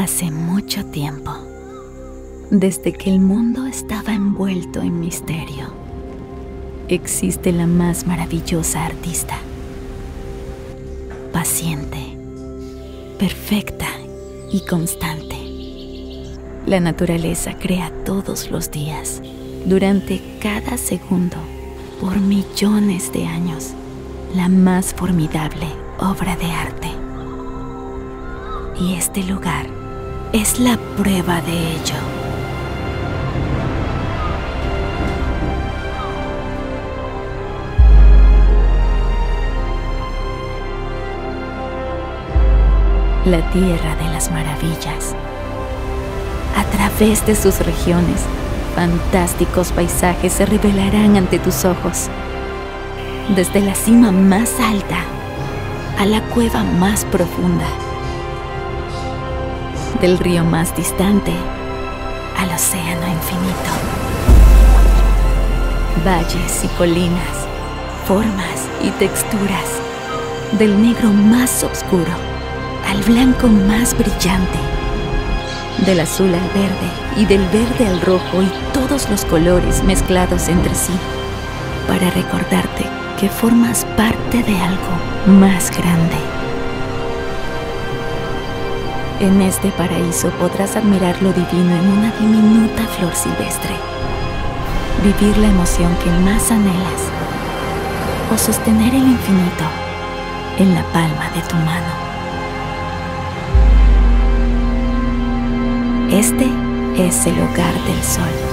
Hace mucho tiempo, desde que el mundo estaba envuelto en misterio, existe la más maravillosa artista. Paciente, perfecta y constante. La naturaleza crea todos los días, durante cada segundo, por millones de años, la más formidable obra de arte. Y este lugar es la prueba de ello. La tierra de las maravillas. A través de sus regiones, fantásticos paisajes se revelarán ante tus ojos. Desde la cima más alta a la cueva más profunda del río más distante al océano infinito. Valles y colinas, formas y texturas, del negro más oscuro al blanco más brillante, del azul al verde y del verde al rojo y todos los colores mezclados entre sí, para recordarte que formas parte de algo más grande. En este paraíso podrás admirar lo divino en una diminuta flor silvestre, vivir la emoción que más anhelas o sostener el infinito en la palma de tu mano. Este es el hogar del sol.